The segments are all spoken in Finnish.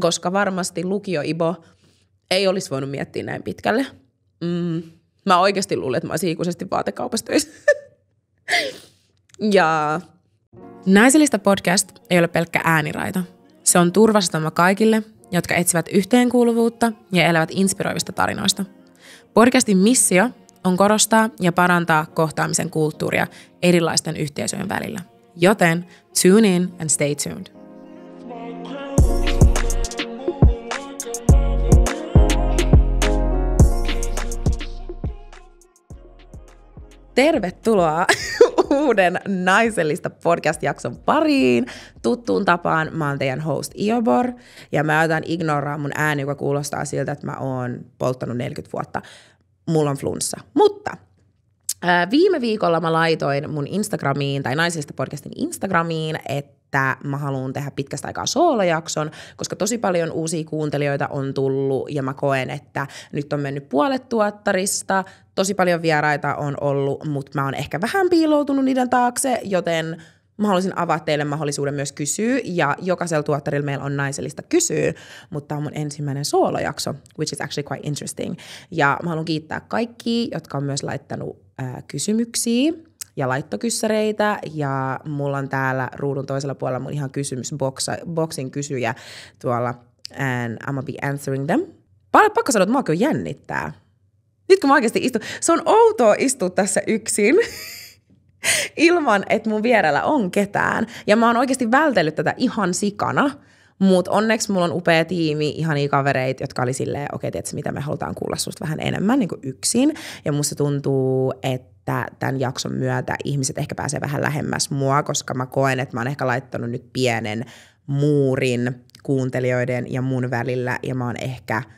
koska varmasti lukio Ibo ei olisi voinut miettiä näin pitkälle. Mm. Mä oikeasti luulen, että mä olisin ikuisesti vaatekaupassa töissä. ja Naisellista podcast ei ole pelkkä ääniraita. Se on turvastama kaikille, jotka etsivät yhteenkuuluvuutta ja elävät inspiroivista tarinoista. Podcastin missio on korostaa ja parantaa kohtaamisen kulttuuria erilaisten yhteisöjen välillä. Joten tune in and stay tuned. Tervetuloa uuden naisellista podcast-jakson pariin. Tuttuun tapaan mä oon teidän host Iobor ja mä otan ignoraa mun ääni, joka kuulostaa siltä, että mä oon polttanut 40 vuotta. Mulla on flunssa. Mutta Viime viikolla mä laitoin mun Instagramiin tai naisellista podcastin Instagramiin, että mä haluan tehdä pitkästä aikaa soolojakson, koska tosi paljon uusia kuuntelijoita on tullut ja mä koen, että nyt on mennyt puolet tuottarista, tosi paljon vieraita on ollut, mutta mä oon ehkä vähän piiloutunut niiden taakse, joten mä haluaisin avaa teille mahdollisuuden myös kysyä, ja jokaisella tuottarilla meillä on naisellista kysyä, mutta tämä on mun ensimmäinen soolojakso, which is actually quite interesting. Ja mä haluan kiittää kaikki, jotka on myös laittanut kysymyksiä ja laittokyssäreitä, ja mulla on täällä ruudun toisella puolella mun ihan kysymysboksin kysyjä tuolla, and I'm gonna be answering them. Pakko sanoa, että mua kyllä jännittää. Nyt kun mä oikeasti istun, se on outoa istua tässä yksin. ilman, että mun vierellä on ketään. Ja mä oon oikeasti vältellyt tätä ihan sikana, mutta onneksi mulla on upea tiimi, ihania kavereita, jotka oli silleen, okei, okay, mitä me halutaan kuulla susta vähän enemmän niin kuin yksin. Ja musta tuntuu, että tämän jakson myötä ihmiset ehkä pääsee vähän lähemmäs mua, koska mä koen, että mä oon ehkä laittanut nyt pienen muurin kuuntelijoiden ja mun välillä, ja mä oon ehkä –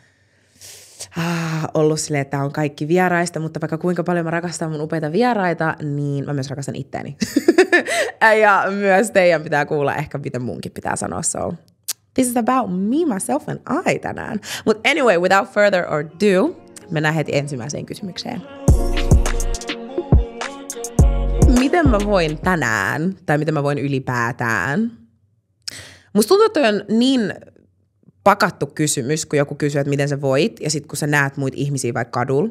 ah, ollut silleen, että on kaikki vieraista, mutta vaikka kuinka paljon mä rakastan mun upeita vieraita, niin mä myös rakastan itteeni. ja myös teidän pitää kuulla ehkä, mitä munkin pitää sanoa. So, this is about me, myself and I tänään. Mutta anyway, without further ado, mennään heti ensimmäiseen kysymykseen. Miten mä voin tänään, tai miten mä voin ylipäätään? Musta tuntuu, että on niin pakattu kysymys, kun joku kysyy, että miten sä voit, ja sitten kun sä näet muita ihmisiä vaikka kadulla,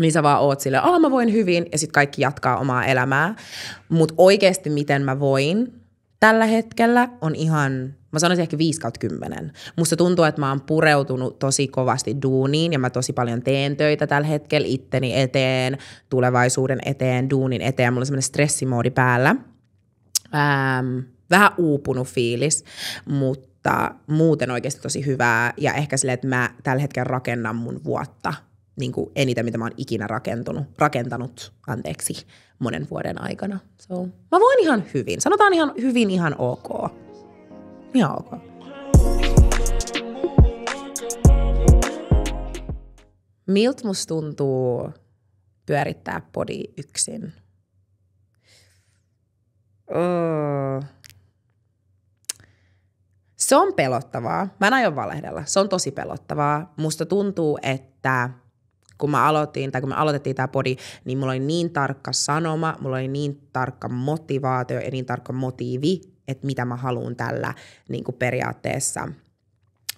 niin sä vaan oot silleen, ah mä voin hyvin, ja sitten kaikki jatkaa omaa elämää. Mutta oikeasti miten mä voin tällä hetkellä on ihan, mä sanoisin ehkä 5 kautta 10. Musta tuntuu, että mä oon pureutunut tosi kovasti duuniin, ja mä tosi paljon teen töitä tällä hetkellä itteni eteen, tulevaisuuden eteen, duunin eteen, mulla on semmoinen stressimoodi päällä. Ähm, vähän uupunut fiilis, mutta muuten oikeasti tosi hyvää ja ehkä silleen, että mä tällä hetkellä rakennan mun vuotta niin kuin eniten, mitä mä oon ikinä rakentunut, rakentanut, anteeksi, monen vuoden aikana. So, mä voin ihan hyvin. Sanotaan ihan hyvin, ihan ok. Ihan ok. Miltä musta tuntuu pyörittää podi yksin? Oh se on pelottavaa. Mä en aio valehdella. Se on tosi pelottavaa. Musta tuntuu, että kun mä aloitin, tai kun me aloitettiin tämä podi, niin mulla oli niin tarkka sanoma, mulla oli niin tarkka motivaatio ja niin tarkka motiivi, että mitä mä haluan tällä niin kuin periaatteessa –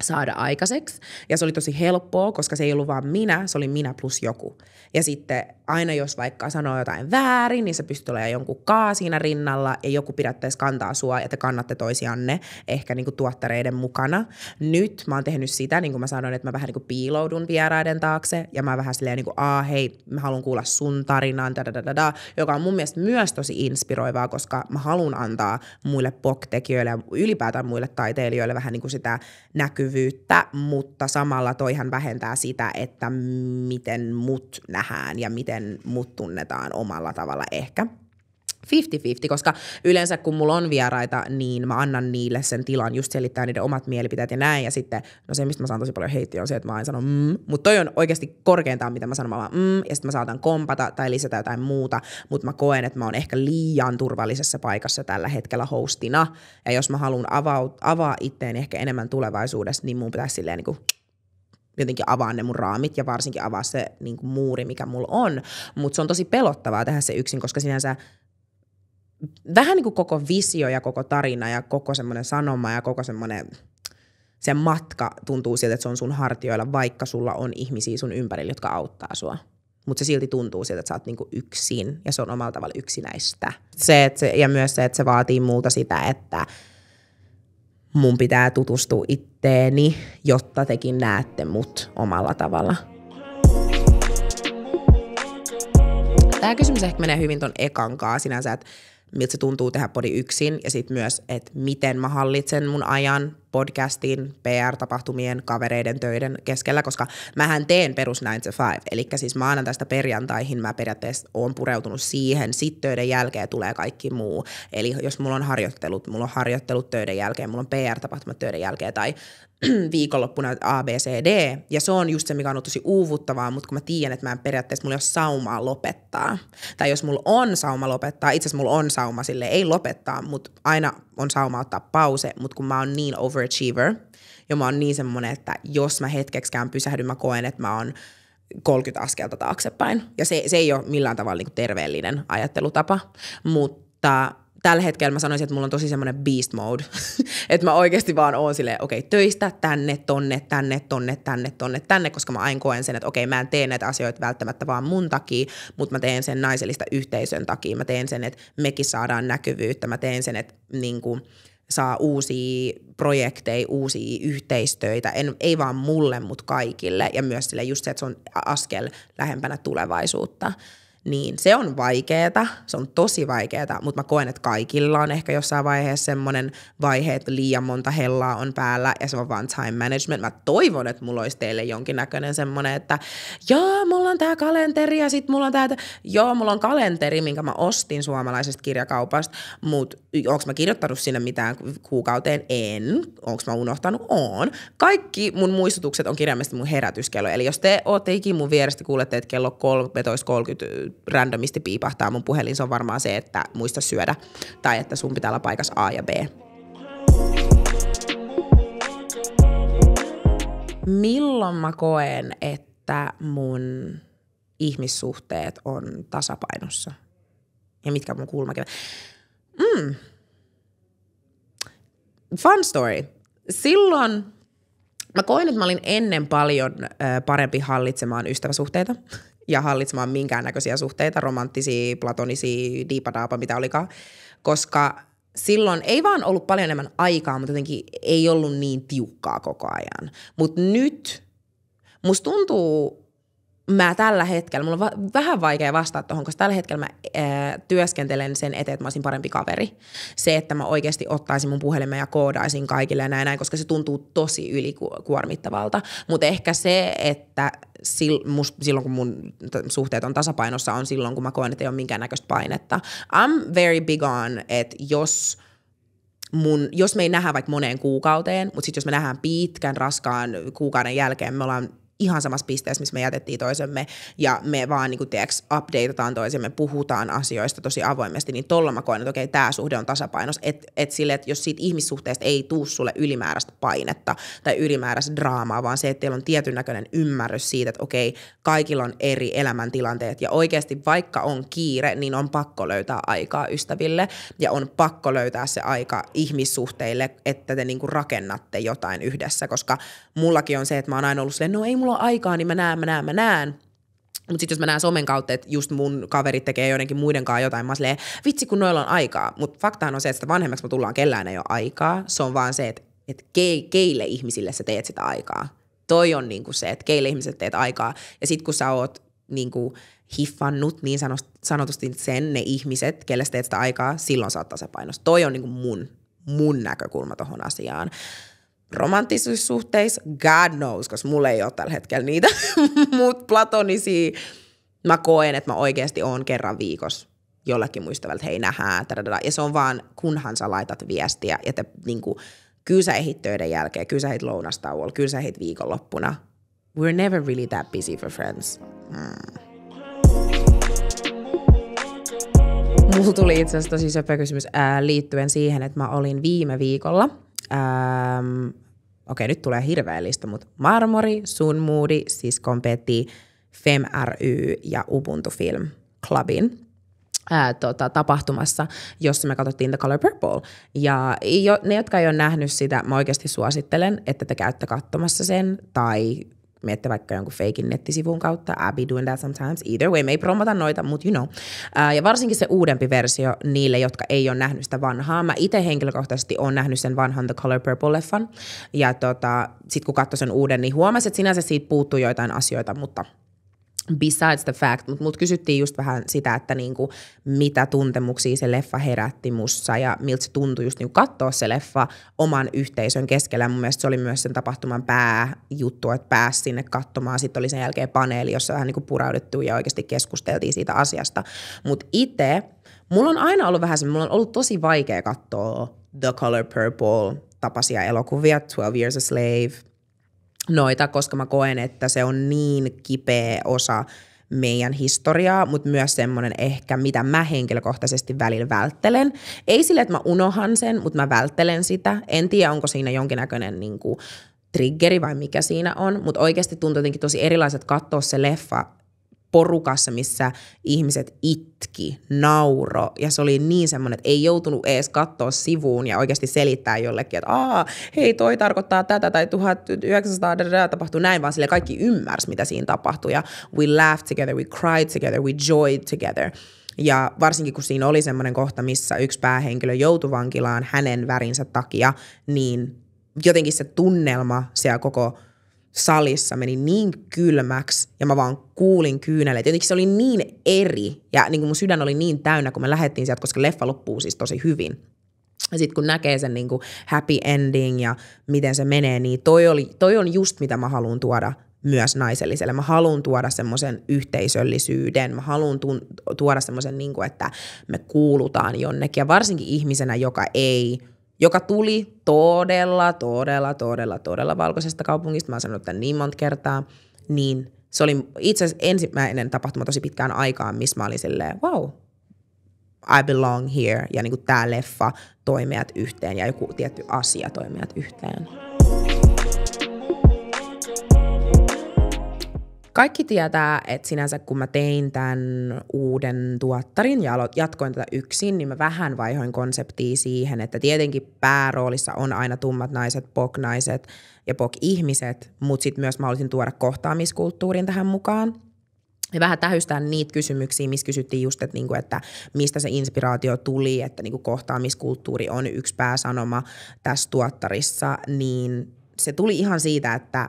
saada aikaiseksi. Ja se oli tosi helppoa, koska se ei ollut vaan minä, se oli minä plus joku. Ja sitten aina jos vaikka sanoo jotain väärin, niin se pystyy olemaan jonkun kaa siinä rinnalla ja joku pidättäisi kantaa sua ja te kannatte toisianne ehkä niinku tuottareiden mukana. Nyt mä oon tehnyt sitä, niin kuin mä sanoin, että mä vähän niinku piiloudun vieraiden taakse ja mä vähän silleen niinku, aa hei, mä haluan kuulla sun tarinan, da, da, da, da, joka on mun mielestä myös tosi inspiroivaa, koska mä haluan antaa muille poktekijöille ja ylipäätään muille taiteilijoille vähän niinku sitä näkyvyyttä mutta samalla toihan vähentää sitä, että miten mut nähdään ja miten mut tunnetaan omalla tavalla ehkä. 50-50, koska yleensä kun mulla on vieraita, niin mä annan niille sen tilan just selittää niiden omat mielipiteet ja näin. Ja sitten, no se mistä mä saan tosi paljon heittiä on se, että mä aina sanon mm, mutta toi on oikeasti korkeintaan mitä mä sanon, mä vaan mm, ja sitten mä saatan kompata tai lisätä jotain muuta, mutta mä koen, että mä oon ehkä liian turvallisessa paikassa tällä hetkellä hostina. Ja jos mä haluan avaa, avaa itteen ehkä enemmän tulevaisuudessa, niin mun pitäisi silleen niin kuin jotenkin avaa ne mun raamit ja varsinkin avaa se niin kuin muuri, mikä mulla on. Mutta se on tosi pelottavaa tehdä se yksin, koska sinänsä vähän niin kuin koko visio ja koko tarina ja koko semmoinen sanoma ja koko semmoinen se matka tuntuu siltä, että se on sun hartioilla, vaikka sulla on ihmisiä sun ympärillä, jotka auttaa sua. Mutta se silti tuntuu siltä, että sä oot niinku yksin ja se on omalla tavalla yksinäistä. Se, että se, ja myös se, että se vaatii muuta sitä, että mun pitää tutustua itteeni, jotta tekin näette mut omalla tavalla. Tämä kysymys ehkä menee hyvin ton ekankaan sinänsä, että miltä se tuntuu tehdä podi yksin ja sitten myös, että miten mä hallitsen mun ajan podcastin, PR-tapahtumien, kavereiden töiden keskellä, koska mähän teen perus 9 to 5, eli siis maanantaista perjantaihin mä periaatteessa oon pureutunut siihen, sit töiden jälkeen tulee kaikki muu. Eli jos mulla on harjoittelut, mulla on harjoittelut töiden jälkeen, mulla on PR-tapahtumat töiden jälkeen tai viikonloppuna ABCD, ja se on just se, mikä on ollut tosi uuvuttavaa, mutta kun mä tiedän, että mä en periaatteessa, mulla ei ole saumaa lopettaa, tai jos mulla on sauma lopettaa, itse asiassa mulla on sauma sille ei lopettaa, mutta aina on sauma ottaa pause, mutta kun mä oon niin overachiever, ja mä oon niin semmonen, että jos mä hetkeksikään pysähdyn, mä koen, että mä oon 30 askelta taaksepäin. Ja se, se ei ole millään tavalla niin terveellinen ajattelutapa, mutta tällä hetkellä mä sanoisin, että mulla on tosi semmoinen beast mode. että mä oikeasti vaan oon silleen, okei, okay, töistä tänne, tonne, tänne, tonne, tänne, tonne, tänne, koska mä aina koen sen, että okei, okay, mä en tee näitä asioita välttämättä vaan mun takia, mutta mä teen sen naisellista yhteisön takia. Mä teen sen, että mekin saadaan näkyvyyttä. Mä teen sen, että niin kuin, saa uusia projekteja, uusia yhteistöitä, en, ei vaan mulle, mutta kaikille. Ja myös sille just se, että se on askel lähempänä tulevaisuutta niin se on vaikeeta, se on tosi vaikeeta, mutta mä koen, että kaikilla on ehkä jossain vaiheessa semmoinen vaihe, että liian monta hellaa on päällä ja se on vaan time management. Mä toivon, että mulla olisi teille jonkinnäköinen semmoinen, että joo, mulla on tää kalenteri ja sit mulla on tää, joo, mulla on kalenteri, minkä mä ostin suomalaisesta kirjakaupasta, mutta onko mä kirjoittanut sinne mitään kuukauteen? En. Onko mä unohtanut? On. Kaikki mun muistutukset on kirjaimesti mun herätyskello. Eli jos te ootte ikin mun vierestä, kuulette, että kello 13.30 randomisti piipahtaa mun puhelin, se on varmaan se, että muista syödä tai että sun pitää olla paikassa A ja B. Milloin mä koen, että mun ihmissuhteet on tasapainossa? Ja mitkä mun kulmakivet? Mm. Fun story. Silloin mä koin, että mä olin ennen paljon parempi hallitsemaan ystäväsuhteita ja hallitsemaan minkäännäköisiä suhteita, romanttisia, platonisia, diipadaapa, mitä olikaan, koska silloin ei vaan ollut paljon enemmän aikaa, mutta jotenkin ei ollut niin tiukkaa koko ajan. Mutta nyt musta tuntuu, mä tällä hetkellä, mulla on va- vähän vaikea vastata tuohon, koska tällä hetkellä mä ää, työskentelen sen eteen, että mä olisin parempi kaveri. Se, että mä oikeasti ottaisin mun puhelimen ja koodaisin kaikille ja näin, näin koska se tuntuu tosi ylikuormittavalta. Mutta ehkä se, että sil, must, silloin kun mun suhteet on tasapainossa, on silloin kun mä koen, että ei ole minkäännäköistä painetta. I'm very big on, että jos mun, jos me ei nähdä vaikka moneen kuukauteen, mutta sitten jos me nähdään pitkän, raskaan kuukauden jälkeen, me ollaan ihan samassa pisteessä, missä me jätettiin toisemme ja me vaan niin kuin, updateataan toisemme, puhutaan asioista tosi avoimesti, niin tolla mä koen, että okei, tämä suhde on tasapainossa. Että et sille, että jos siitä ihmissuhteesta ei tuu sulle ylimääräistä painetta tai ylimääräistä draamaa, vaan se, että teillä on tietyn näköinen ymmärrys siitä, että okei, kaikilla on eri elämäntilanteet ja oikeasti vaikka on kiire, niin on pakko löytää aikaa ystäville ja on pakko löytää se aika ihmissuhteille, että te niinku rakennatte jotain yhdessä, koska mullakin on se, että mä oon aina ollut silleen, no ei mulla ole aikaa, niin mä näen, mä näen, mä näen. Mutta sitten jos mä näen somen kautta, että just mun kaverit tekee joidenkin muiden kanssa jotain, mä silleen, vitsi kun noilla on aikaa. Mutta faktahan on se, että vanhemmaksi me tullaan, kellään ei ole aikaa. Se on vaan se, että, että ke, keille ihmisille sä teet sitä aikaa. Toi on niinku se, että keille ihmiset teet aikaa. Ja sitten kun sä oot niinku hiffannut niin sanotusti sen ne ihmiset, kelle sä teet sitä aikaa, silloin sä oot tasapainossa. Toi on niinku mun, mun näkökulma tohon asiaan romanttisissa suhteissa, God knows, koska mulla ei ole tällä hetkellä niitä, mutta platonisia, mä koen, että mä oikeasti oon kerran viikossa jollekin muistavalta, hei nähdään, ja se on vaan, kunhan sä laitat viestiä, ja te niinku, kyllä sä ehit töiden jälkeen, kyllä sä ehit lounastauolla, kyllä sä viikonloppuna. We're never really that busy for friends. Hmm. Mulla tuli itse asiassa tosi söpö kysymys ää, liittyen siihen, että mä olin viime viikolla – Ähm, okei, nyt tulee hirveä lista, mutta Marmori, Sun Moody, siis Kompeti, Fem ry ja Ubuntu Film Clubin. ää, tota, tapahtumassa, jossa me katsottiin The Color Purple. Ja jo, ne, jotka ei ole nähnyt sitä, mä oikeasti suosittelen, että te käytte katsomassa sen, tai miette vaikka jonkun feikin nettisivun kautta. I be doing that sometimes. Either way, me ei promota noita, mutta you know. Uh, ja varsinkin se uudempi versio niille, jotka ei ole nähnyt sitä vanhaa. Mä itse henkilökohtaisesti olen nähnyt sen vanhan The Color Purple-leffan. Ja tota, sit kun katsoin sen uuden, niin huomasin, että sinänsä siitä puuttuu joitain asioita, mutta – besides the fact, mutta mut kysyttiin just vähän sitä, että niinku, mitä tuntemuksia se leffa herätti mussa ja miltä se tuntui just niinku katsoa se leffa oman yhteisön keskellä. Mun mielestä se oli myös sen tapahtuman pääjuttu, että pääsi sinne katsomaan. Sitten oli sen jälkeen paneeli, jossa vähän niinku purauduttiin ja oikeasti keskusteltiin siitä asiasta. Mutta itse, mulla on aina ollut vähän se, mulla on ollut tosi vaikea katsoa The Color Purple tapaisia elokuvia, 12 Years a Slave – noita, koska mä koen, että se on niin kipeä osa meidän historiaa, mutta myös semmoinen ehkä, mitä mä henkilökohtaisesti välillä välttelen. Ei sille, että mä unohan sen, mutta mä välttelen sitä. En tiedä, onko siinä jonkinnäköinen niin kuin, triggeri vai mikä siinä on, mutta oikeasti tuntuu jotenkin tosi erilaiset katsoa se leffa porukassa, missä ihmiset itki, nauro, ja se oli niin semmoinen, että ei joutunut edes katsoa sivuun ja oikeasti selittää jollekin, että aa, hei, toi tarkoittaa tätä, tai 1900 tapahtui näin, vaan sille kaikki ymmärsi, mitä siinä tapahtui, ja we laughed together, we cried together, we joyed together. Ja varsinkin kun siinä oli semmoinen kohta, missä yksi päähenkilö joutui vankilaan hänen värinsä takia, niin jotenkin se tunnelma siellä koko salissa meni niin kylmäksi ja mä vaan kuulin kyyneleet. Jotenkin se oli niin eri ja niin kuin mun sydän oli niin täynnä, kun me lähdettiin sieltä, koska leffa loppuu siis tosi hyvin. Ja sitten kun näkee sen niin kuin happy ending ja miten se menee, niin toi, oli, toi on just mitä mä haluan tuoda myös naiselliselle. Mä haluan tuoda semmoisen yhteisöllisyyden, mä haluan tuoda semmoisen, niin että me kuulutaan jonnekin. Ja varsinkin ihmisenä, joka ei – joka tuli todella, todella, todella, todella valkoisesta kaupungista. Mä oon sanonut tämän niin monta kertaa. Niin se oli itse asiassa ensimmäinen tapahtuma tosi pitkään aikaan, missä mä olin silleen, wow, I belong here. Ja niin tää leffa toimijat yhteen ja joku tietty asia toimijat yhteen. Kaikki tietää, että sinänsä kun mä tein tämän uuden tuottarin ja jatkoin tätä yksin, niin mä vähän vaihoin konseptia siihen, että tietenkin pääroolissa on aina tummat naiset, pok-naiset ja pok-ihmiset, mutta sitten myös mä haluaisin tuoda kohtaamiskulttuurin tähän mukaan. Ja vähän tähystää niitä kysymyksiä, missä kysyttiin just, että, niinku, että mistä se inspiraatio tuli, että niinku kohtaamiskulttuuri on yksi pääsanoma tässä tuottarissa, niin se tuli ihan siitä, että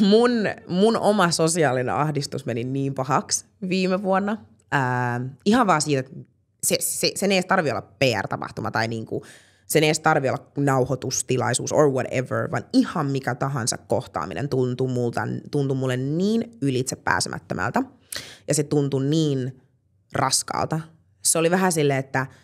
mun, mun oma sosiaalinen ahdistus meni niin pahaksi viime vuonna. Ää, ihan vaan siitä, että se, se, sen ei edes tarvi olla PR-tapahtuma tai niinku, sen ei edes tarvi olla nauhoitustilaisuus or whatever, vaan ihan mikä tahansa kohtaaminen tuntui, multa, tuntui mulle niin ylitse pääsemättömältä. Ja se tuntui niin raskaalta. Se oli vähän silleen, että –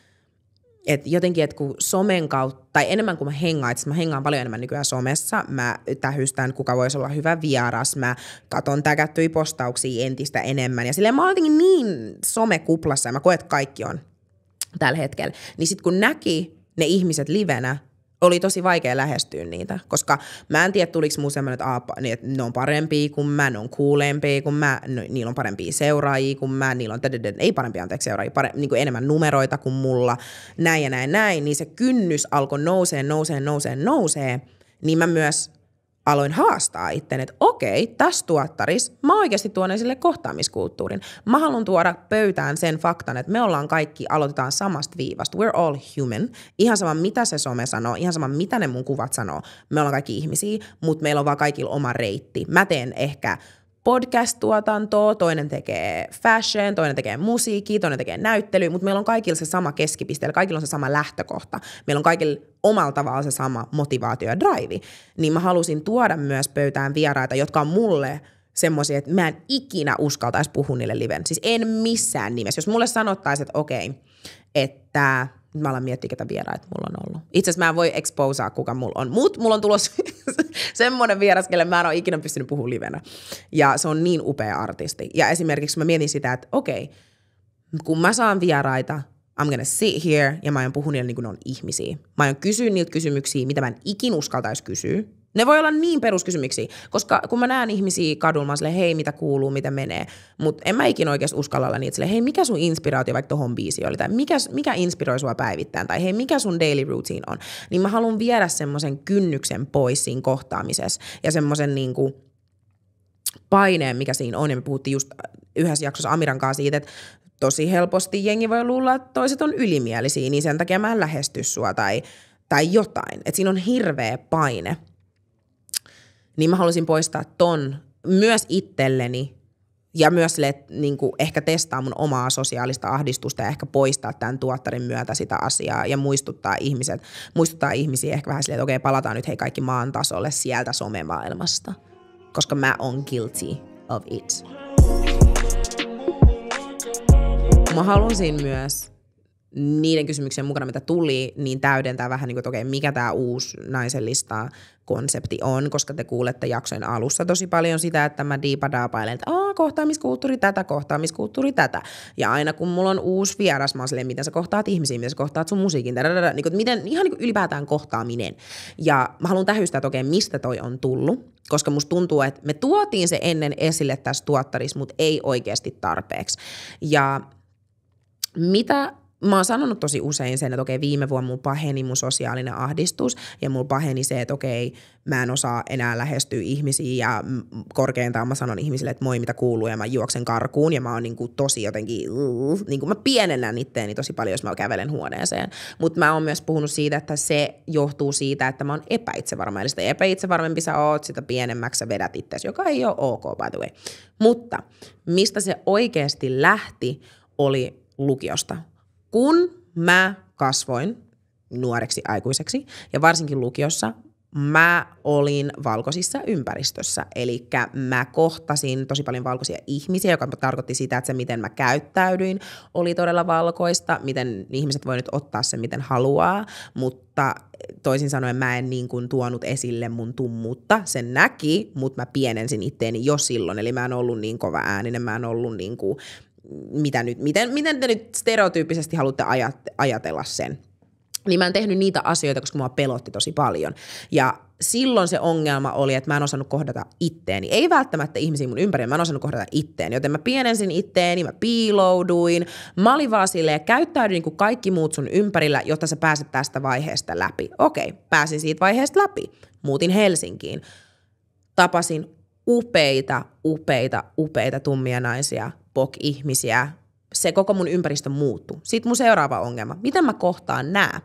et jotenkin, että kun somen kautta, tai enemmän kuin mä hengaan, että mä hengaan paljon enemmän nykyään somessa, mä tähystän, kuka voisi olla hyvä vieras, mä katon täkättyjä postauksia entistä enemmän, ja silleen mä oon jotenkin niin somekuplassa, ja mä koen, että kaikki on tällä hetkellä. Niin sitten kun näki ne ihmiset livenä, oli tosi vaikea lähestyä niitä, koska mä en tiedä, tuliko mun semmoinen, että, niin, että ne on parempia kuin mä, ne on kuulempia kuin mä, no, niillä on parempia seuraajia kuin mä, niillä on, ei parempia anteeksi seuraajia, pare, niin kuin enemmän numeroita kuin mulla, näin ja näin näin, niin se kynnys alkoi nousee, nousee, nousee, nousee, niin mä myös aloin haastaa itten, että okei, tässä tuottarissa mä oikeasti tuon esille kohtaamiskulttuurin. Mä haluan tuoda pöytään sen faktan, että me ollaan kaikki, aloitetaan samasta viivasta. We're all human. Ihan sama mitä se some sanoo, ihan sama mitä ne mun kuvat sanoo. Me ollaan kaikki ihmisiä, mutta meillä on vaan kaikilla oma reitti. Mä teen ehkä podcast-tuotantoa, toinen tekee fashion, toinen tekee musiikkia, toinen tekee näyttelyä, mutta meillä on kaikilla se sama keskipiste, kaikilla on se sama lähtökohta. Meillä on kaikilla omalla tavalla se sama motivaatio ja drive. Niin mä halusin tuoda myös pöytään vieraita, jotka on mulle semmoisia, että mä en ikinä uskaltaisi puhua niille liven. Siis en missään nimessä. Jos mulle sanottaisiin, että okei, että mä alan miettiä, ketä vieraita mulla on ollut. Itse asiassa mä en voi exposaa, kuka mulla on. Mut mulla on tulossa semmoinen vieras, kelle mä en ole ikinä pystynyt puhumaan livenä. Ja se on niin upea artisti. Ja esimerkiksi mä mietin sitä, että okei, kun mä saan vieraita, I'm gonna sit here ja mä aion puhua niille niin kuin ne on ihmisiä. Mä aion kysyä niiltä kysymyksiä, mitä mä en ikin uskaltaisi kysyä Ne voi olla niin peruskysymyksiä, koska kun mä näen ihmisiä kadulla, mä silleen, hei, mitä kuuluu, mitä menee. Mutta en mä ikinä oikeasti uskalla olla niitä silleen, hei, mikä sun inspiraatio vaikka tohon biisi oli, tai mikä, mikä inspiroi sua päivittäin, tai hei, mikä sun daily routine on. Niin mä haluan viedä semmoisen kynnyksen pois siinä kohtaamisessa, ja semmoisen niinku, paineen, mikä siinä on. Ja me puhuttiin just yhdessä jaksossa Amiran kanssa siitä, että tosi helposti jengi voi luulla, että toiset on ylimielisiä, niin sen takia mä en lähesty sua tai, tai jotain. Että siinä on hirveä paine. Niin mä haluaisin poistaa ton myös itselleni ja myös että niin kuin ehkä testaa mun omaa sosiaalista ahdistusta ja ehkä poistaa tämän tuottarin myötä sitä asiaa ja muistuttaa ihmiset, muistuttaa ihmisiä ehkä vähän silleen, että okei, palataan nyt hei kaikki maan tasolle sieltä somemaailmasta, koska mä oon guilty of it. Mä halusin myös niiden kysymyksien mukana, mitä tuli, niin täydentää vähän niin kuin, että okei, mikä tämä uusi naisellista konsepti on, koska te kuulette jaksojen alussa tosi paljon sitä, että mä diipadaapailen, että Aa, kohtaamiskulttuuri tätä, kohtaamiskulttuuri tätä. Ja aina kun mulla on uusi vieras, mä oon silleen, miten sä kohtaat ihmisiä, miten sä kohtaat sun musiikin, dadadada, niin kuin, miten, ihan niin kuin ylipäätään kohtaaminen. Ja mä haluan tähystää, että okei, mistä toi on tullut, koska musta tuntuu, että me tuotiin se ennen esille tässä tuottarissa, mutta ei oikeasti tarpeeksi. Ja mitä mä oon sanonut tosi usein sen, että okei, viime vuonna mulla paheni mun sosiaalinen ahdistus ja mulla paheni se, että okei, mä en osaa enää lähestyä ihmisiä ja korkeintaan mä sanon ihmisille, että moi mitä kuuluu ja mä juoksen karkuun ja mä oon niinku tosi jotenkin, niinku mä pienennän itteeni tosi paljon, jos mä kävelen huoneeseen. Mutta mä oon myös puhunut siitä, että se johtuu siitä, että mä oon epäitsevarma. Eli sitä epäitsevarmempi sä oot, sitä pienemmäksi sä vedät itsesi, joka ei ole ok by the way. Mutta mistä se oikeasti lähti, oli lukiosta kun mä kasvoin nuoreksi aikuiseksi ja varsinkin lukiossa, mä olin valkoisissa ympäristössä. Eli mä kohtasin tosi paljon valkoisia ihmisiä, joka tarkoitti sitä, että se miten mä käyttäydyin oli todella valkoista, miten ihmiset voi nyt ottaa sen miten haluaa, mutta toisin sanoen mä en niin kuin tuonut esille mun tummuutta. Sen näki, mutta mä pienensin itteeni jo silloin, eli mä en ollut niin kova ääninen, mä en ollut niin kuin mitä nyt, miten, miten te nyt stereotyyppisesti haluatte ajatella sen. Niin mä en tehnyt niitä asioita, koska mua pelotti tosi paljon. Ja silloin se ongelma oli, että mä en osannut kohdata itteeni. Ei välttämättä ihmisiä mun ympärillä, mä en osannut kohdata itteeni. Joten mä pienensin itteeni, mä piilouduin. Mä olin vaan silleen, käyttäydyin niin kuin kaikki muut sun ympärillä, jotta sä pääset tästä vaiheesta läpi. Okei, pääsin siitä vaiheesta läpi. Muutin Helsinkiin. Tapasin upeita, upeita, upeita tummia naisia, POC-ihmisiä, se koko mun ympäristö muuttuu. Sitten mun seuraava ongelma, miten mä kohtaan nää?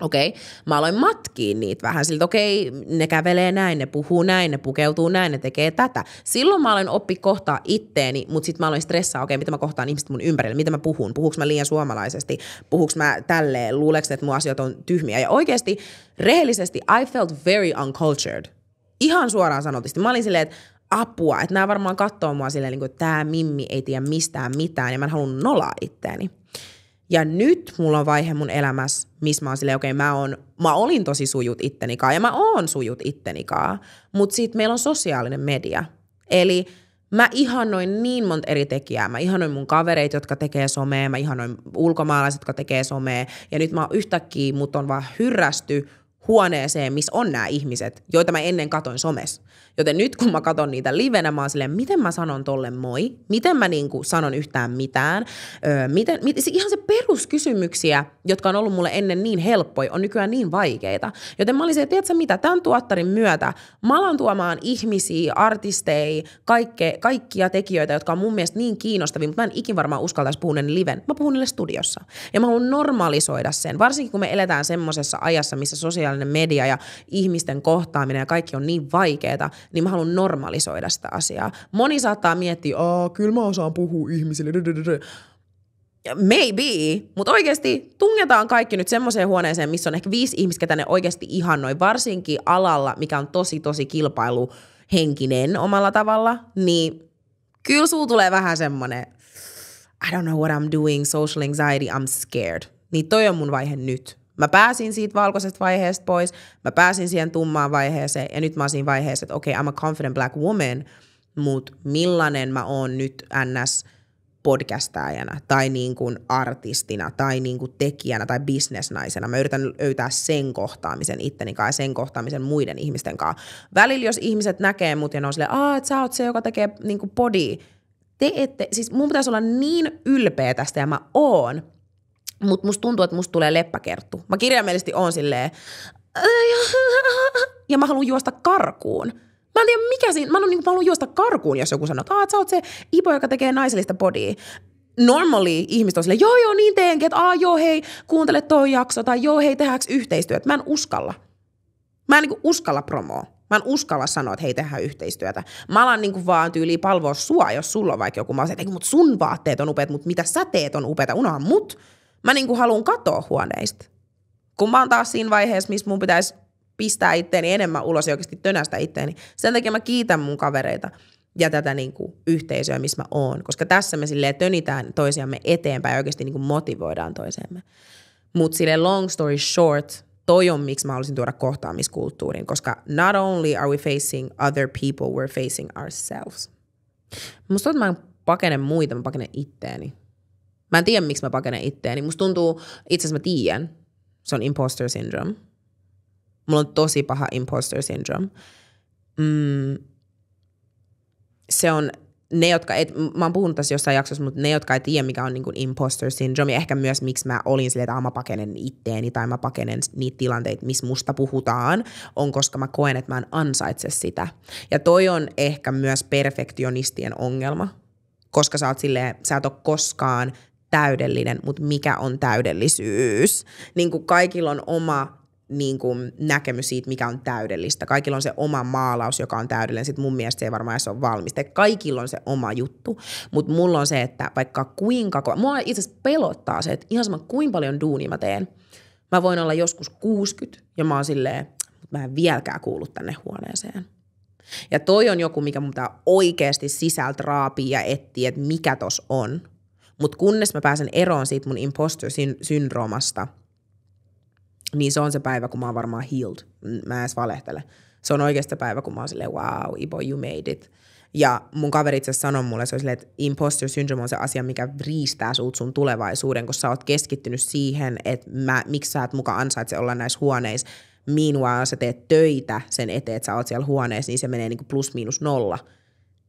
Okei, okay. mä aloin matkiin niitä vähän siltä, okei, okay, ne kävelee näin, ne puhuu näin, ne pukeutuu näin, ne tekee tätä. Silloin mä aloin oppi kohtaa itteeni, mutta sitten mä aloin stressaa, okei, okay, mitä mä kohtaan ihmiset mun ympärillä, mitä mä puhun, puhuks mä liian suomalaisesti, puhuks mä tälleen, luuleeko että mun asiat on tyhmiä. Ja oikeasti, rehellisesti, I felt very uncultured. Ihan suoraan sanotusti. Mä olin silleen, että apua, että nämä varmaan katsoo mua silleen, niin kuin, että tämä Mimmi ei tiedä mistään mitään ja mä en halunnut nolaa itteeni. Ja nyt mulla on vaihe mun elämässä, missä mä oon silleen, okei, okay, mä, oon, mä olin tosi sujut ittenikaa ja mä oon sujut ittenikaa, mutta sitten meillä on sosiaalinen media. Eli mä ihannoin niin monta eri tekijää. Mä ihannoin mun kavereita, jotka tekee somea, mä ihannoin ulkomaalaiset, jotka tekee somea. Ja nyt mä yhtäkkiä mut on vaan hyrrästy huoneeseen, missä on nämä ihmiset, joita mä ennen katoin somessa. Joten nyt kun mä katson niitä livenä, mä oon silleen, miten mä sanon tolle moi? Miten mä niinku sanon yhtään mitään? Öö, miten, mit, se, ihan se peruskysymyksiä, jotka on ollut mulle ennen niin helppoja, on nykyään niin vaikeita. Joten mä olin se, että tiedätkö mitä, tämän tuottarin myötä mä alan tuomaan ihmisiä, artisteja, kaikke, kaikkia tekijöitä, jotka on mun mielestä niin kiinnostavia, mutta mä en ikin varmaan uskaltaisi puhua ne liven. Mä puhun niille studiossa. Ja mä haluan normalisoida sen, varsinkin kun me eletään semmoisessa ajassa, missä sosiaalinen media ja ihmisten kohtaaminen ja kaikki on niin vaikeaa, niin mä haluan normalisoida sitä asiaa. Moni saattaa miettiä, että kyllä mä osaan puhua ihmisille. Maybe, mutta oikeasti tungetaan kaikki nyt semmoiseen huoneeseen, missä on ehkä viisi ihmistä, ketä ne oikeasti ihannoi, varsinkin alalla, mikä on tosi tosi kilpailuhenkinen omalla tavalla, niin kyllä sulla tulee vähän semmoinen, I don't know what I'm doing, social anxiety, I'm scared. Niin toi on mun vaihe nyt. Mä pääsin siitä valkoisesta vaiheesta pois, mä pääsin siihen tummaan vaiheeseen ja nyt mä oon siinä vaiheessa, että okei, okay, I'm a confident black woman, mutta millainen mä oon nyt ns podcastaajana tai niin kuin artistina tai niin kuin tekijänä tai bisnesnaisena. Mä yritän löytää sen kohtaamisen itteni kanssa ja sen kohtaamisen muiden ihmisten kanssa. Välillä jos ihmiset näkee mut ja ne on silleen, Aa, että sä oot se, joka tekee niin kuin podia. Te ette, siis mun pitäisi olla niin ylpeä tästä ja mä oon, mutta musta tuntuu, että musta tulee leppäkerttu. Mä kirjaimellisesti oon silleen, ja mä haluan juosta karkuun. Mä en tiedä mikä siinä, mä, niin, mä haluan juosta karkuun, jos joku sanoo, että, sä oot se Ipo, joka tekee naisellista bodia. Normally ihmiset on silleen, joo joo niin teenkin, että Aa, joo hei, kuuntele toi jakso, tai joo hei, tehdäänkö yhteistyötä. Mä en uskalla. Mä en niin uskalla promoa. Mä en uskalla sanoa, että hei, tehdään yhteistyötä. Mä alan niin vaan tyyliin palvoa sua, jos sulla on vaikka joku. Mä oon että mut sun vaatteet on upeat, mutta mitä sä teet on upeita, unohan mut. Mä niin haluan katoa huoneista. Kun mä oon taas siinä vaiheessa, missä mun pitäisi pistää itteeni enemmän ulos ja oikeasti tönästä itteeni. Sen takia mä kiitän mun kavereita ja tätä niin kuin yhteisöä, missä mä oon. Koska tässä me silleen tönitään toisiamme eteenpäin ja oikeasti niin kuin motivoidaan toisemme. Mutta sille long story short, toi on miksi mä haluaisin tuoda kohtaamiskulttuurin, koska not only are we facing other people, we're facing ourselves. Musta tuntuu, että mä pakenen muita, mä pakenen itteeni. Mä en tiedä, miksi mä pakenen itteeni. Musta tuntuu, itse asiassa mä tiedän, se on imposter syndrome. Mulla on tosi paha imposter syndrome. Mm, se on ne, jotka, et, mä oon puhunut tässä jossain jaksossa, mutta ne, jotka ei tiedä, mikä on niin kuin imposter syndrome, ja ehkä myös miksi mä olin silleen, että mä pakenen itteeni tai mä pakenen niitä tilanteita, missä musta puhutaan, on koska mä koen, että mä en ansaitse sitä. Ja toi on ehkä myös perfektionistien ongelma, koska sä oot silleen, sä et ole koskaan täydellinen, mutta mikä on täydellisyys? Niin kuin kaikilla on oma niin kuin näkemys siitä, mikä on täydellistä. Kaikilla on se oma maalaus, joka on täydellinen. Sitten mun mielestä se ei varmaan edes ole valmis. Kaikilla on se oma juttu. Mutta mulla on se, että vaikka kuinka... Mua itse asiassa pelottaa se, että ihan sama kuinka paljon duunia mä teen. Mä voin olla joskus 60 ja mä oon silleen, mä en vieläkään kuulu tänne huoneeseen. Ja toi on joku, mikä mun pitää oikeasti sisältä raapia ja etsiä, että mikä tos on. Mutta kunnes mä pääsen eroon siitä mun imposter syndroomasta, niin se on se päivä, kun mä oon varmaan healed. Mä edes valehtele. Se on oikeasti se päivä, kun mä oon silleen, wow, Ibo, you made it. Ja mun kaveri itse sanoi mulle, se on silleen, että imposter syndrome on se asia, mikä riistää sut sun tulevaisuuden, kun sä oot keskittynyt siihen, että mä, miksi sä et muka ansaitse olla näissä huoneissa. Meanwhile sä teet töitä sen eteen, että sä oot siellä huoneessa, niin se menee niinku plus miinus nolla.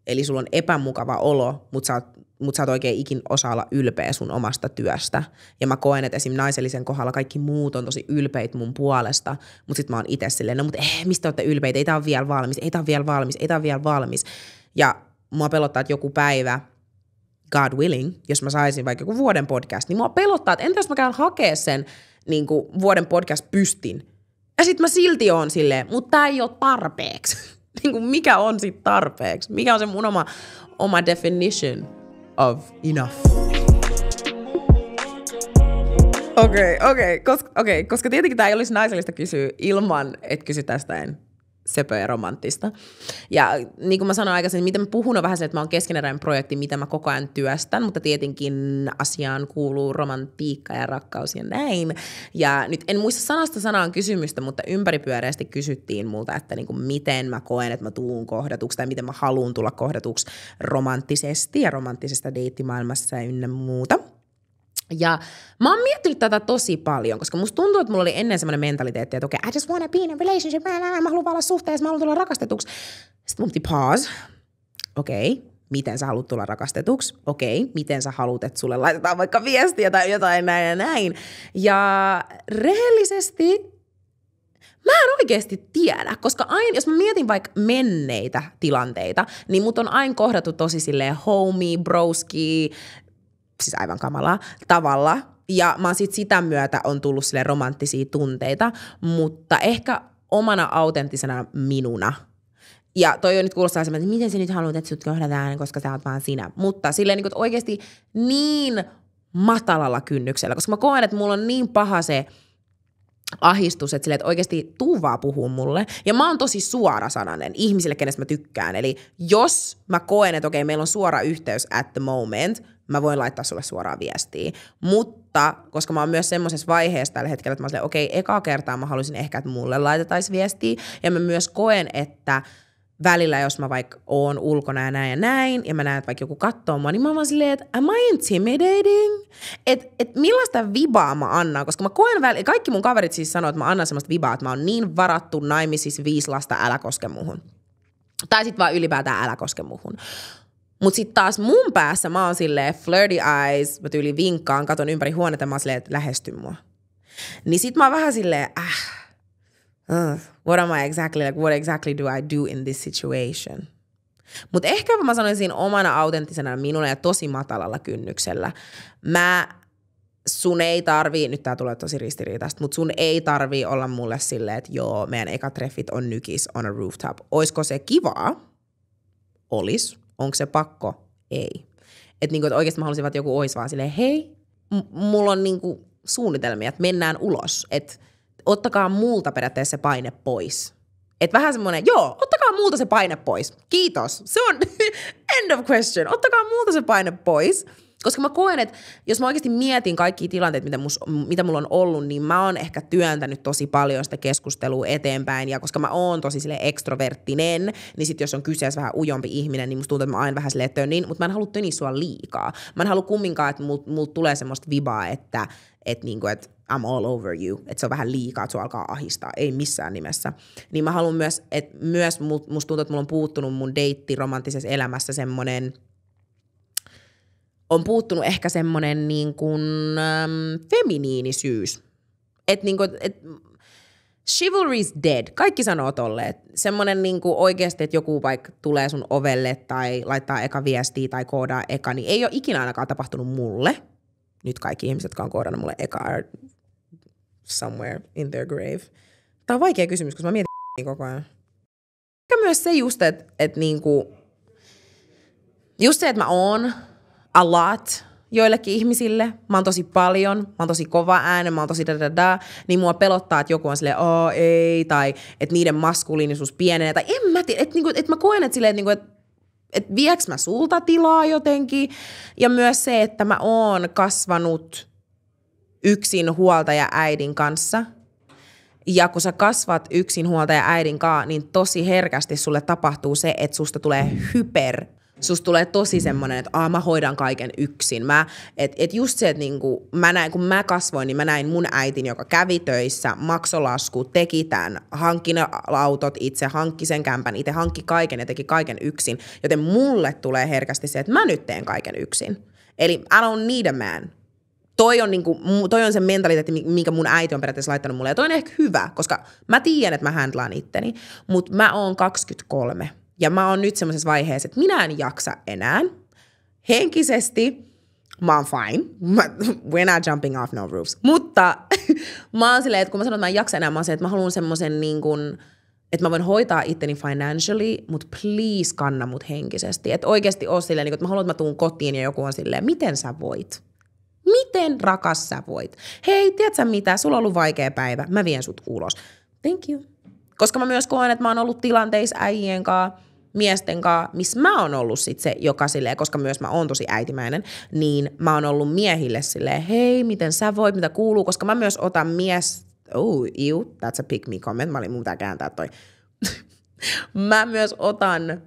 Eli sulla on epämukava olo, mutta sä oot mutta sä oot oikein ikin osa olla ylpeä sun omasta työstä. Ja mä koen, että esim. naisellisen kohdalla kaikki muut on tosi ylpeitä mun puolesta, mutta sit mä oon itse silleen, no mutta eh, mistä olette ylpeitä, ei tää ole vielä valmis, ei tää ole vielä valmis, ei tää ole vielä valmis. Ja mua pelottaa, että joku päivä, God willing, jos mä saisin vaikka joku vuoden podcast, niin mua pelottaa, että entä jos mä käyn hakea sen niin kuin vuoden podcast pystin. Ja sit mä silti oon silleen, mutta tää ei ole tarpeeksi. niin kuin mikä on sit tarpeeksi? Mikä on se mun oma, oma definition? Of enough. Okei, okay, okei, okay, koska, okay, koska tietenkin tämä ei olisi naisellista kysyä ilman, että kysytään sitä söpöä ja romanttista. Ja niin kuin mä sanoin aikaisemmin, miten mä puhun on vähän se, että mä oon keskeneräinen projekti, mitä mä koko ajan työstän, mutta tietenkin asiaan kuuluu romantiikka ja rakkaus ja näin. Ja nyt en muista sanasta sanaan kysymystä, mutta ympäripyöreästi kysyttiin multa, että niin kuin miten mä koen, että mä tuun kohdatuksi tai miten mä haluan tulla kohdatuksi romanttisesti ja romanttisesta deittimaailmassa ja ynnä muuta. Ja mä oon miettinyt tätä tosi paljon, koska musta tuntuu, että mulla oli ennen semmoinen mentaliteetti, että okei, okay, I just wanna be in a relationship, mä, mä, haluan olla suhteessa, mä haluan tulla rakastetuksi. Sitten mun pause. Okei, okay, miten sä haluat tulla rakastetuksi? Okei, okay, miten sä haluat, että sulle laitetaan vaikka viestiä tai jotain näin ja näin. Ja rehellisesti Mä en oikeasti tiedä, koska aina, jos mä mietin vaikka menneitä tilanteita, niin mut on aina kohdattu tosi silleen homie, broski, siis aivan kamalaa, tavalla. Ja mä sit sitä myötä on tullut sille romanttisia tunteita, mutta ehkä omana autenttisena minuna. Ja toi on nyt kuulostaa semmoinen, että miten sä nyt haluat, että sut kohdataan, koska sä oot vaan sinä. Mutta silleen niin kuin, oikeasti niin matalalla kynnyksellä, koska mä koen, että mulla on niin paha se ahistus, että, sille, että oikeasti tuu vaan puhuu mulle. Ja mä oon tosi suorasanainen ihmisille, kenestä mä tykkään. Eli jos mä koen, että okei, meillä on suora yhteys at the moment, mä voin laittaa sulle suoraan viestiä. Mutta koska mä oon myös semmoisessa vaiheessa tällä hetkellä, että mä oon okei, eka kertaa mä haluaisin ehkä, että mulle laitettaisiin viestiä. Ja mä myös koen, että välillä, jos mä vaikka oon ulkona ja näin ja näin, ja mä näen, että vaikka joku katsoo mua, niin mä vaan silleen, että am I intimidating? Että et millaista vibaa mä annan, koska mä koen välillä, kaikki mun kaverit siis sanoo, että mä annan semmoista vibaa, että mä oon niin varattu naimisissa viisi lasta, älä koske muhun. Tai sit vaan ylipäätään älä koske muhun. Mut sit taas mun päässä mä oon silleen flirty eyes, mä tyyli vinkkaan, katon ympäri huonetta, mä oon silleen, että lähesty mua. Niin sit mä oon vähän silleen, äh, uh, what am I exactly, like what exactly do I do in this situation? Mutta ehkä mä sanoisin omana autenttisena minulle ja tosi matalalla kynnyksellä. Mä sun ei tarvii, nyt tää tulee tosi ristiriitaista, mutta sun ei tarvii olla mulle silleen, että joo, meidän eka treffit on nykis on a rooftop. Oisko se kivaa? Olis. Onko se pakko? Ei. Että niinku, et oikeasti mä haluaisin, että joku ois vaan silleen, hei, m- mulla on niinku suunnitelmia, että mennään ulos. Että ottakaa multa periaatteessa se paine pois. Et vähän semmoinen, joo, ottakaa multa se paine pois. Kiitos. Se on end of question. Ottakaa multa se paine pois. Koska mä koen, että jos mä oikeasti mietin kaikki tilanteet, mitä, mus, mitä mulla on ollut, niin mä oon ehkä työntänyt tosi paljon sitä keskustelua eteenpäin. Ja koska mä oon tosi sille ekstroverttinen, niin sit jos on kyseessä vähän ujompi ihminen, niin musta tuntuu, että mä aina vähän silleen tönin, mutta mä en halua töniä sua liikaa. Mä en halua kumminkaan, että mulla mul tulee semmoista vibaa, että, että, niinku, että I'm all over you, että se on vähän liikaa, että alkaa ahistaa, ei missään nimessä. Niin mä haluan myös, että myös musta tuntuu, että mulla on puuttunut mun deitti romanttisessa elämässä semmoinen – on puuttunut ehkä semmoinen niin kuin, ähm, feminiinisyys. Että niin kuin, et, chivalry's dead. Kaikki sanoo tolle. Semmoinen niin kuin oikeasti, että joku vaikka tulee sun ovelle tai laittaa eka viestiä tai koodaa eka, niin ei ole ikinä ainakaan tapahtunut mulle. Nyt kaikki ihmiset, jotka on koodannut mulle eka are somewhere in their grave. Tämä on vaikea kysymys, koska mä mietin koko ajan. Ehkä myös se just, että, että niinku, just se, että mä oon a lot joillekin ihmisille. Mä oon tosi paljon, mä oon tosi kova äänen, mä oon tosi da, da, da, niin mua pelottaa, että joku on silleen, oh, ei, tai että niiden maskuliinisuus pienenee, tai en mä tiedä, että, niinku, että mä koen, että silleen, että, niinku, että että vieks mä sulta tilaa jotenkin. Ja myös se, että mä oon kasvanut yksin huoltaja äidin kanssa. Ja kun sä kasvat yksin huoltaja äidin kanssa, niin tosi herkästi sulle tapahtuu se, että susta tulee hyper susta tulee tosi semmoinen, että mä hoidan kaiken yksin. Mä, et, et just se, että niinku, mä näin, kun mä kasvoin, niin mä näin mun äitin, joka kävi töissä, maksolasku, teki tämän, hankki ne autot itse, hankki sen kämpän, itse hankki kaiken ja teki kaiken yksin. Joten mulle tulee herkästi se, että mä nyt teen kaiken yksin. Eli I don't need a man. Toi on, niinku, toi on se mentaliteetti, minkä mun äiti on periaatteessa laittanut mulle. Ja toi on ehkä hyvä, koska mä tiedän, että mä handlaan itteni, mutta mä oon 23 ja mä oon nyt semmoisessa vaiheessa, että minä en jaksa enää. Henkisesti mä oon fine. we're not jumping off no roofs. Mutta mä oon silleen, että kun mä sanon, että mä en jaksa enää, mä oon silleen, että mä haluan semmoisen niin kuin, että mä voin hoitaa itteni financially, mutta please kanna mut henkisesti. Että oikeasti oo silleen, niin että mä haluan, että mä tuun kotiin ja joku on silleen, miten sä voit? Miten rakas sä voit? Hei, tiedätkö mitä? Sulla on ollut vaikea päivä. Mä vien sut ulos. Thank you. Koska mä myös koen, että mä oon ollut tilanteissa äijien kanssa, miesten kanssa, missä mä oon ollut sit se, joka silleen, koska myös mä oon tosi äitimäinen, niin mä oon ollut miehille silleen, hei, miten sä voit, mitä kuuluu, koska mä myös otan mies, oh, ew, that's a pick me comment, mä olin muuta kääntää toi. mä myös otan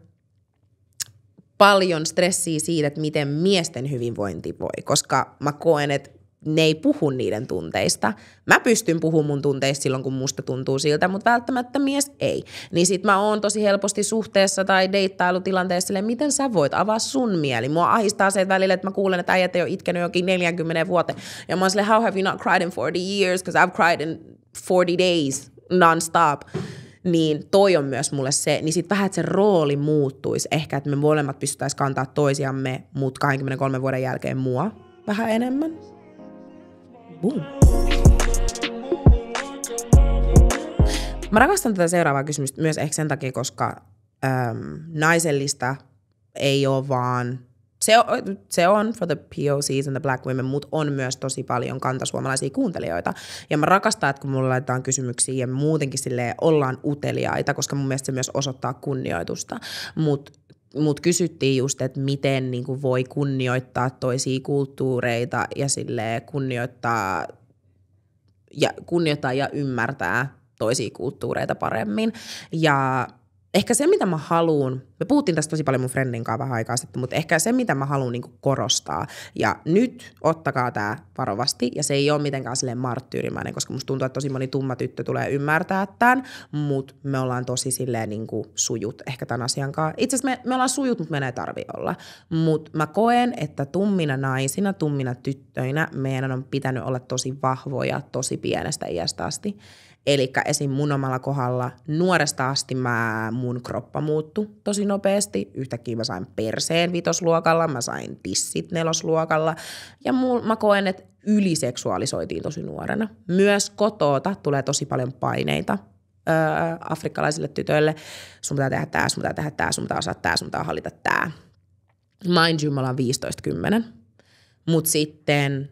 paljon stressiä siitä, että miten miesten hyvinvointi voi, koska mä koen, että ne ei puhu niiden tunteista. Mä pystyn puhumaan mun tunteista silloin, kun musta tuntuu siltä, mutta välttämättä mies ei. Niin sit mä oon tosi helposti suhteessa tai deittailutilanteessa silleen, miten sä voit avaa sun mieli. Mua ahistaa se että välillä, että mä kuulen, että äijät ei ole itkenyt jokin 40 vuoteen. Ja mä oon silleen, how have you not cried in 40 years? Because I've cried in 40 days non-stop niin toi on myös mulle se, niin sitten vähän, että se rooli muuttuisi. Ehkä, että me molemmat pystyttäisiin kantaa toisiamme, mutta 23 vuoden jälkeen mua vähän enemmän. Boom. Mä rakastan tätä seuraavaa kysymystä myös ehkä sen takia, koska äm, naisellista ei ole vaan se on, se on for the POCs and the black women, mutta on myös tosi paljon kantasuomalaisia kuuntelijoita. Ja mä rakastan, että kun mulla laitetaan kysymyksiä ja muutenkin sille ollaan uteliaita, koska mun mielestä se myös osoittaa kunnioitusta. Mutta mut kysyttiin just, että miten niin kuin voi kunnioittaa toisia kulttuureita ja sille kunnioittaa ja, kunnioittaa ja ymmärtää toisia kulttuureita paremmin. Ja ehkä se, mitä mä haluan, me puhuttiin tästä tosi paljon mun friendin kanssa vähän aikaa sitten, mutta ehkä se, mitä mä haluan niin korostaa, ja nyt ottakaa tämä varovasti, ja se ei ole mitenkään silleen marttyyrimäinen, koska musta tuntuu, että tosi moni tumma tyttö tulee ymmärtää tämän, mutta me ollaan tosi silleen niin sujut ehkä tämän asian kanssa. Itse asiassa me, me ollaan sujut, mutta meidän ei tarvi olla. Mutta mä koen, että tummina naisina, tummina tyttöinä meidän on pitänyt olla tosi vahvoja tosi pienestä iästä asti. Eli esim. mun omalla kohdalla nuoresta asti mä, mun kroppa muuttu tosi nopeasti. Yhtäkkiä mä sain perseen vitosluokalla, mä sain tissit nelosluokalla. Ja mul, mä koen, että yliseksuaalisoitiin tosi nuorena. Myös kotoota tulee tosi paljon paineita öö, afrikkalaisille tytöille. Sun pitää tehdä tää, sun pitää tehdä tää, sun pitää osata tää, sun pitää hallita tää. Mind you, mä ollaan 15-10. Mut sitten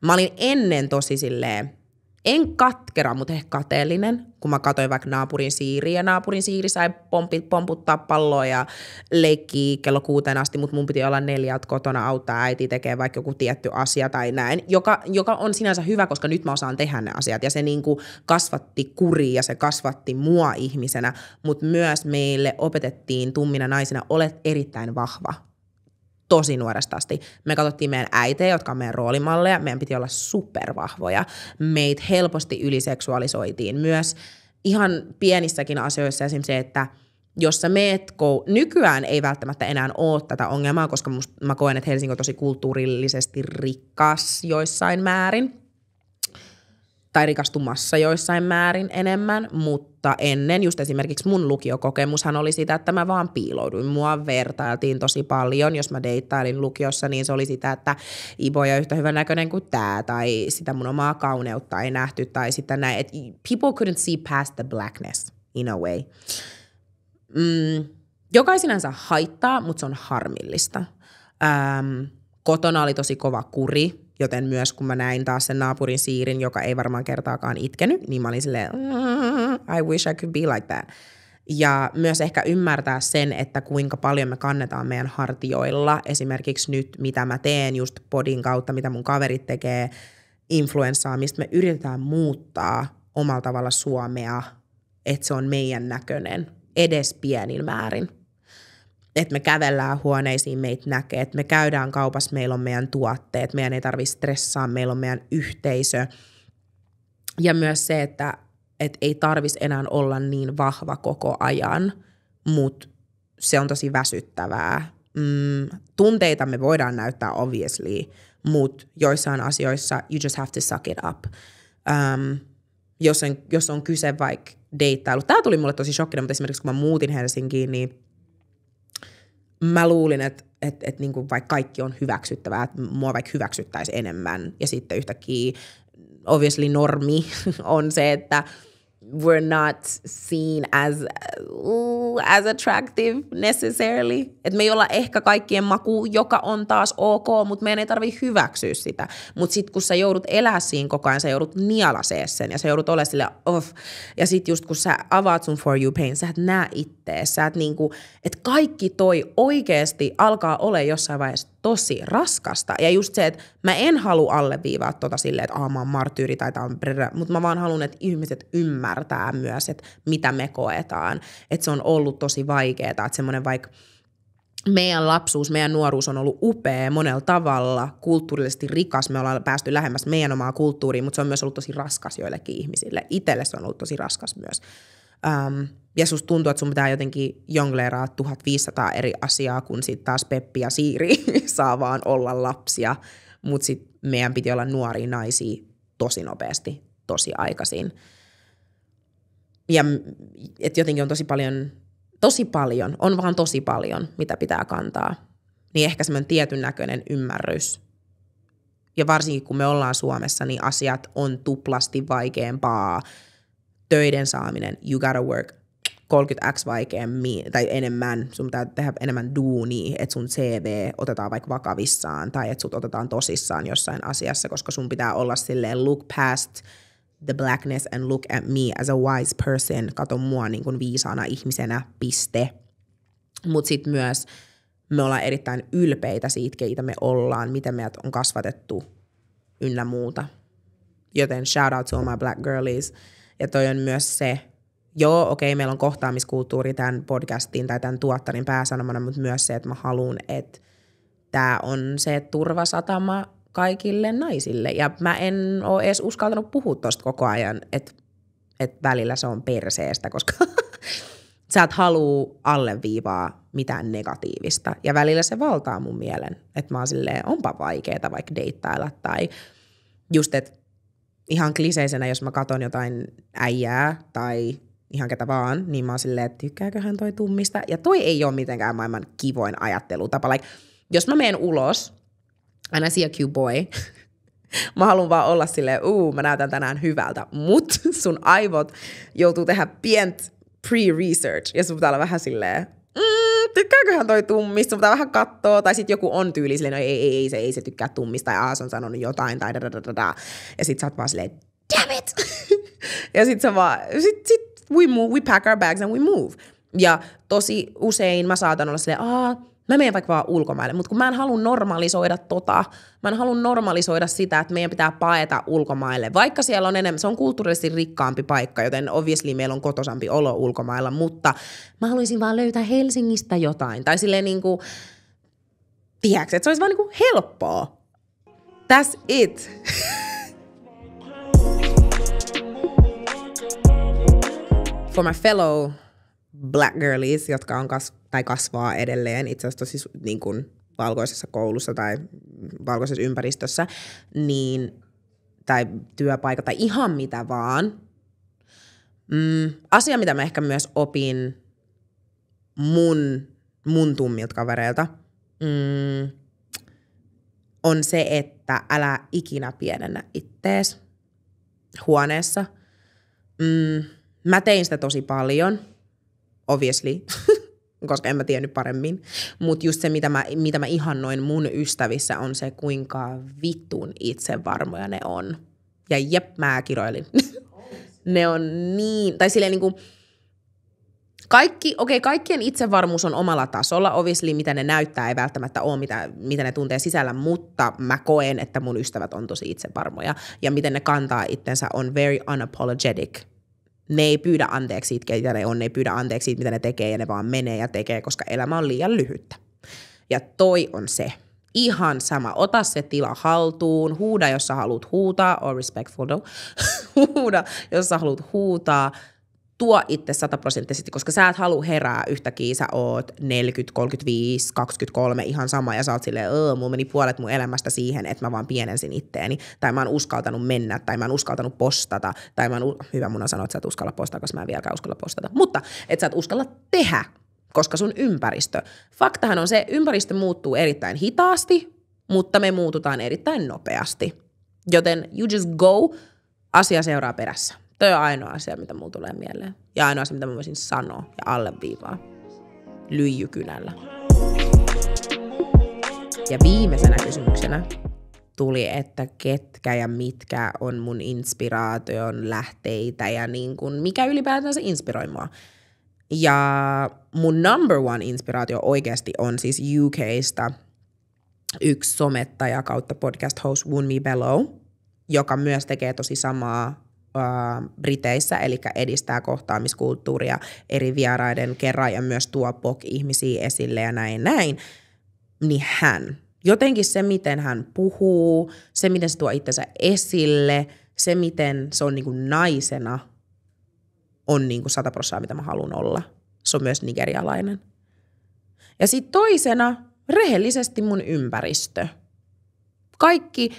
mä olin ennen tosi silleen, en katkera, mutta ehkä kateellinen, kun mä katsoin vaikka naapurin siiri ja naapurin siiri sai pompit, pomputtaa palloa ja leikkiä kello kuuteen asti, mutta mun piti olla neljältä kotona auttaa äiti tekee vaikka joku tietty asia tai näin, joka, joka on sinänsä hyvä, koska nyt mä osaan tehdä ne asiat. Ja se niinku kasvatti kuri ja se kasvatti mua ihmisenä, mutta myös meille opetettiin tummina naisina, olet erittäin vahva, tosi nuoresta asti. Me katsottiin meidän äitejä, jotka on meidän roolimalleja. Meidän piti olla supervahvoja. Meitä helposti yliseksuaalisoitiin myös ihan pienissäkin asioissa. Esimerkiksi se, että jos sä meet, nykyään ei välttämättä enää ole tätä ongelmaa, koska mä koen, että Helsinki on tosi kulttuurillisesti rikas joissain määrin tai rikastumassa joissain määrin enemmän, mutta ennen just esimerkiksi mun lukiokokemushan oli sitä, että mä vaan piilouduin. Mua vertailtiin tosi paljon, jos mä deittailin lukiossa, niin se oli sitä, että Ibo on yhtä hyvän näköinen kuin tää, tai sitä mun omaa kauneutta ei nähty, tai sitä näin, että people couldn't see past the blackness in a way. Mm, joka sinänsä haittaa, mutta se on harmillista. Ähm, kotona oli tosi kova kuri, Joten myös kun mä näin taas sen naapurin siirin, joka ei varmaan kertaakaan itkenyt, niin mä olin silleen, mm, I wish I could be like that. Ja myös ehkä ymmärtää sen, että kuinka paljon me kannetaan meidän hartioilla. Esimerkiksi nyt, mitä mä teen just podin kautta, mitä mun kaverit tekee, influenssaa, mistä me yritetään muuttaa omalla tavalla Suomea, että se on meidän näköinen, edes pienin määrin että me kävellään huoneisiin, meitä näkee, että me käydään kaupassa, meillä on meidän tuotteet, meidän ei tarvitse stressaa, meillä on meidän yhteisö. Ja myös se, että et ei tarvitsisi enää olla niin vahva koko ajan, mutta se on tosi väsyttävää. Mm, tunteita me voidaan näyttää obviously, mutta joissain asioissa you just have to suck it up. Um, jos, on, jos on kyse vaikka deittailu. Tämä tuli mulle tosi shokkina, mutta esimerkiksi kun mä muutin Helsinkiin, niin mä luulin, että että että niin kuin vaikka kaikki on hyväksyttävää, että mua vaikka hyväksyttäisiin enemmän. Ja sitten yhtäkkiä obviously normi on se, että we're not seen as, uh, as attractive necessarily. Että me ei olla ehkä kaikkien maku, joka on taas ok, mutta meidän ei tarvitse hyväksyä sitä. Mutta sitten kun sä joudut elää siinä koko ajan, sä joudut nielasee sen ja sä joudut olemaan sille off. Ja sitten just kun sä avaat sun For You Pain, sä et näe ittees. Sä et niinku, että kaikki toi oikeasti alkaa olla jossain vaiheessa tosi raskasta. Ja just se, että mä en halua alleviivaa tota silleen, että aah, mä oon martyyri tai tää on brrr, mutta mä vaan haluan, että ihmiset ymmärtää myös, että mitä me koetaan. Että se on ollut tosi vaikeaa, että semmoinen vaikka meidän lapsuus, meidän nuoruus on ollut upea monella tavalla, kulttuurillisesti rikas, me ollaan päästy lähemmäs meidän omaa kulttuuriin, mutta se on myös ollut tosi raskas joillekin ihmisille. Itelle se on ollut tosi raskas myös. Um, ja susta tuntuu, että sun pitää jotenkin jongleeraa 1500 eri asiaa, kun sitten taas Peppi ja Siiri saa vaan olla lapsia. Mutta sitten meidän piti olla nuoria naisia tosi nopeasti, tosi aikaisin. Ja et jotenkin on tosi paljon, tosi paljon, on vaan tosi paljon, mitä pitää kantaa. Niin ehkä semmoinen tietyn näköinen ymmärrys. Ja varsinkin kun me ollaan Suomessa, niin asiat on tuplasti vaikeampaa. Töiden saaminen, you gotta work 30x vaikeammin tai enemmän, sun pitää tehdä enemmän duunia, että sun CV otetaan vaikka vakavissaan tai että sut otetaan tosissaan jossain asiassa, koska sun pitää olla silleen look past the blackness and look at me as a wise person, kato mua niin kuin viisaana ihmisenä, piste. Mutta sitten myös me ollaan erittäin ylpeitä siitä, keitä me ollaan, miten meidät on kasvatettu ynnä muuta. Joten shout out to all my black girlies. Ja toi on myös se, joo, okei, meillä on kohtaamiskulttuuri tämän podcastin tai tämän tuottarin pääsanomana, mutta myös se, että mä haluan, että tämä on se turvasatama kaikille naisille. Ja mä en ole edes uskaltanut puhua tosta koko ajan, että, että välillä se on perseestä, koska sä et halua alleviivaa mitään negatiivista. Ja välillä se valtaa mun mielen, että mä oon silleen, onpa vaikeeta vaikka deittailla tai just, että ihan kliseisenä, jos mä katon jotain äijää tai ihan ketä vaan, niin mä oon silleen, että tykkääköhän toi tummista. Ja toi ei ole mitenkään maailman kivoin ajattelutapa. Like, jos mä menen ulos I see a cute boy, mä haluan vaan olla silleen, uu, mä näytän tänään hyvältä, mut sun aivot joutuu tehdä pientä pre-research ja sun pitää olla vähän silleen, mm, tykkääköhän toi tummista, pitää vähän katsoa, tai sitten joku on tyyli silleen, no ei, ei, ei, se, ei se tykkää tummista, ja Aas on sanonut jotain, tai da, da, da, da, ja sit sä oot vaan silleen, damn it! ja sit sä vaan, sit, sit we move, we pack our bags and we move. Ja tosi usein mä saatan olla silleen, aa, Mä menen vaikka vaan ulkomaille, mutta kun mä en halua normalisoida tota, mä en halua normalisoida sitä, että meidän pitää paeta ulkomaille. Vaikka siellä on enemmän, se on kulttuurisesti rikkaampi paikka, joten obviously meillä on kotosampi olo ulkomailla, mutta mä haluaisin vaan löytää Helsingistä jotain. Tai silleen niin kuin, tiedätkö, että se olisi vaan niin kuin helppoa. That's it. For my fellow black girlies, jotka on kas- tai kasvaa edelleen itse asiassa tosi niin kuin valkoisessa koulussa tai valkoisessa ympäristössä, niin, tai työpaikka tai ihan mitä vaan. Mm, asia, mitä mä ehkä myös opin mun, mun tummilta kavereilta, mm, on se, että älä ikinä pienennä ittees huoneessa. Mm, mä tein sitä tosi paljon – obviously, koska en mä tiennyt paremmin. Mutta just se, mitä mä, mitä mä ihannoin mun ystävissä, on se, kuinka vittun itsevarmoja ne on. Ja jep, mä kiroilin. ne on niin, tai silleen niin kuin, kaikki, okei, okay, kaikkien itsevarmuus on omalla tasolla. Obviously, mitä ne näyttää, ei välttämättä ole, mitä, mitä ne tuntee sisällä, mutta mä koen, että mun ystävät on tosi itsevarmoja. Ja miten ne kantaa itsensä on very unapologetic – ne ei pyydä anteeksi siitä, keitä ne on, ne ei pyydä anteeksi siitä, mitä ne tekee, ja ne vaan menee ja tekee, koska elämä on liian lyhyttä. Ja toi on se. Ihan sama. Ota se tila haltuun, huuda, jos sä haluat huutaa, or respectful though. huuda, jos sä haluat huutaa, tuo itse sataprosenttisesti, koska sä et halua herää yhtäkkiä, sä oot 40, 35, 23, ihan sama, ja sä oot silleen, mulla meni puolet mun elämästä siihen, että mä vaan pienensin itteeni, tai mä oon uskaltanut mennä, tai mä oon uskaltanut postata, tai mä oon, hyvä mun on sanoa, että sä et uskalla postata, koska mä en vieläkään uskalla postata, mutta että sä et uskalla tehdä, koska sun ympäristö. Faktahan on se, ympäristö muuttuu erittäin hitaasti, mutta me muututaan erittäin nopeasti. Joten you just go, asia seuraa perässä. Toi on ainoa asia, mitä mulla tulee mieleen. Ja ainoa asia, mitä mä voisin sanoa ja alleviivaa. Lyijykynällä. Ja viimeisenä kysymyksenä tuli, että ketkä ja mitkä on mun inspiraation lähteitä ja niin kuin, mikä ylipäätänsä inspiroi mua. Ja mun number one inspiraatio oikeasti on siis UKsta yksi somettaja kautta podcast host Wunmi Bellow, joka myös tekee tosi samaa Briteissä, eli edistää kohtaamiskulttuuria eri vieraiden kerran ja myös tuo POK-ihmisiä esille ja näin näin, niin hän, jotenkin se, miten hän puhuu, se, miten se tuo itsensä esille, se, miten se on niin kuin naisena, on niin kuin sata prosenttia, mitä mä haluan olla. Se on myös nigerialainen. Ja sitten toisena, rehellisesti mun ympäristö. Kaikki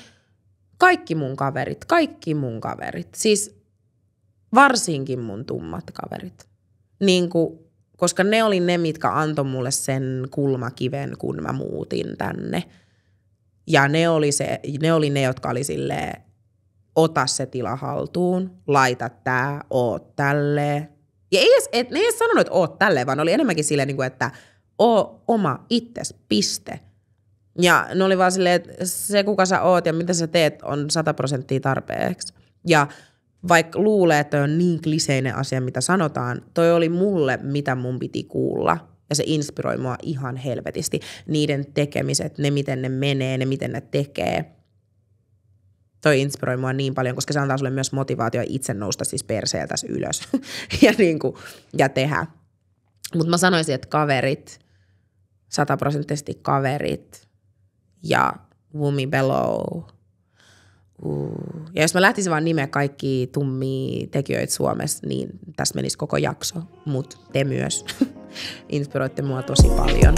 kaikki mun kaverit, kaikki mun kaverit, siis varsinkin mun tummat kaverit. Niin kuin, koska ne oli ne, mitkä antoi mulle sen kulmakiven, kun mä muutin tänne. Ja ne oli, se, ne, oli ne, jotka oli silleen, ota se tila haltuun, laita tää, oot tälleen. Ja ei edes, et, ne ei edes sanonut, että oot tälleen, vaan oli enemmänkin silleen, niin että oo oma itses, piste. Ja ne oli vaan silleen, että se kuka sä oot ja mitä sä teet on sata prosenttia tarpeeksi. Ja vaikka luulee, että on niin kliseinen asia, mitä sanotaan, toi oli mulle, mitä mun piti kuulla. Ja se inspiroi mua ihan helvetisti. Niiden tekemiset, ne miten ne menee, ne miten ne tekee. toi inspiroi mua niin paljon, koska se antaa sulle myös motivaatio itse nousta siis perseeltä ylös ja, niin kuin, ja tehdä. Mutta mä sanoisin, että kaverit, sataprosenttisesti kaverit ja Wumi Below. Ja jos mä lähtisin vaan nimeä kaikki tummia tekijöitä Suomessa, niin tässä menisi koko jakso. Mutta te myös inspiroitte mua tosi paljon.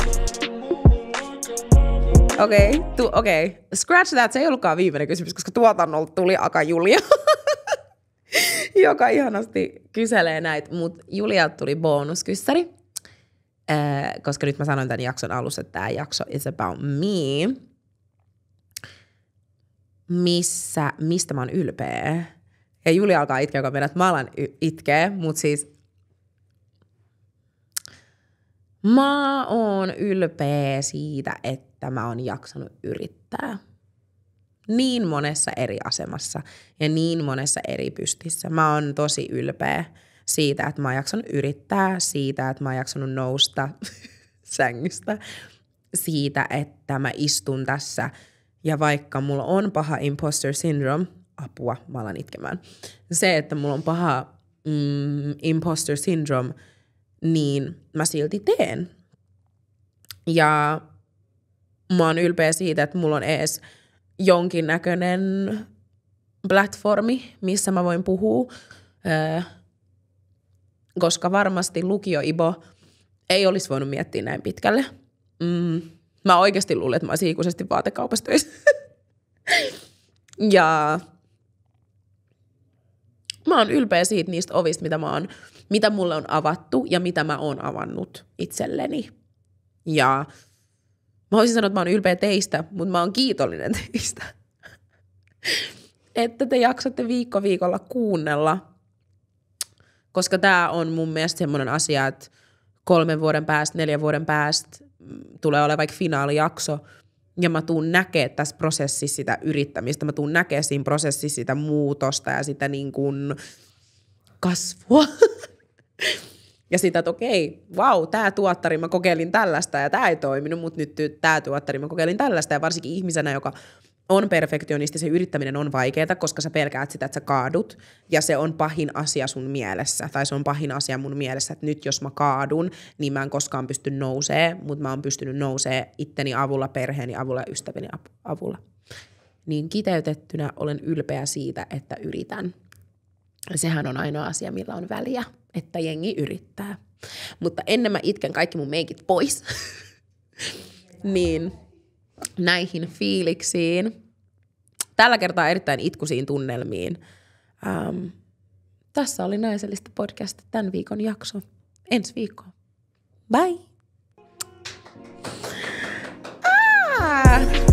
Okei, okay, tu- okay. scratch that, se ei ollutkaan viimeinen kysymys, koska tuotannolta tuli Aka Julia, joka ihanasti kyselee näitä, mutta Julialta tuli bonuskyssäri, äh, koska nyt mä sanoin tämän jakson alussa, että tämä jakso is about me. Missä, mistä mä oon ylpeä? Ja Julia alkaa itkeä, joka meidän, että mä alan itkeä, mutta siis Mä oon ylpeä siitä, että mä oon jaksanut yrittää. Niin monessa eri asemassa ja niin monessa eri pystissä. Mä oon tosi ylpeä siitä, että mä oon jaksanut yrittää, siitä, että mä oon jaksanut nousta sängystä, siitä, että mä istun tässä ja vaikka mulla on paha imposter syndrome, apua, mä alan itkemään. Se, että mulla on paha mm, imposter syndrome – niin mä silti teen. Ja mä oon ylpeä siitä, että mulla on edes jonkinnäköinen platformi, missä mä voin puhua, öö, koska varmasti lukio Ibo ei olisi voinut miettiä näin pitkälle. Mm, mä oikeasti luulen, että mä olisin ikuisesti vaatekaupassa töissä. ja mä oon ylpeä siitä niistä ovista, mitä mä oon mitä mulle on avattu ja mitä mä oon avannut itselleni. Ja mä voisin sanoa, että mä oon ylpeä teistä, mutta mä oon kiitollinen teistä. että te jaksatte viikko viikolla kuunnella, koska tämä on mun mielestä semmoinen asia, että kolmen vuoden päästä, neljän vuoden päästä tulee olemaan vaikka finaalijakso, ja mä tuun näkee tässä prosessissa sitä yrittämistä, mä tuun näkee siinä prosessissa sitä muutosta ja sitä niin kuin kasvua. Ja sitä, että okei, vau, tämä tuottari, mä kokeilin tällaista ja tämä ei toiminut, mutta nyt tämä tuottari, mä kokeilin tällaista. Ja varsinkin ihmisenä, joka on perfektionisti, se yrittäminen on vaikeaa, koska sä pelkäät sitä, että sä kaadut. Ja se on pahin asia sun mielessä, tai se on pahin asia mun mielessä, että nyt jos mä kaadun, niin mä en koskaan pysty nousee, mutta mä oon pystynyt nousee itteni avulla, perheeni avulla ja ystäväni avulla. Niin kiteytettynä olen ylpeä siitä, että yritän. Sehän on ainoa asia, millä on väliä että jengi yrittää. Mutta ennen mä itken kaikki mun meikit pois, niin näihin fiiliksiin. Tällä kertaa erittäin itkusiin tunnelmiin. Ähm, tässä oli naisellista podcast tämän viikon jakso. Ensi viikko. Bye! Ah!